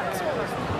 Let's go.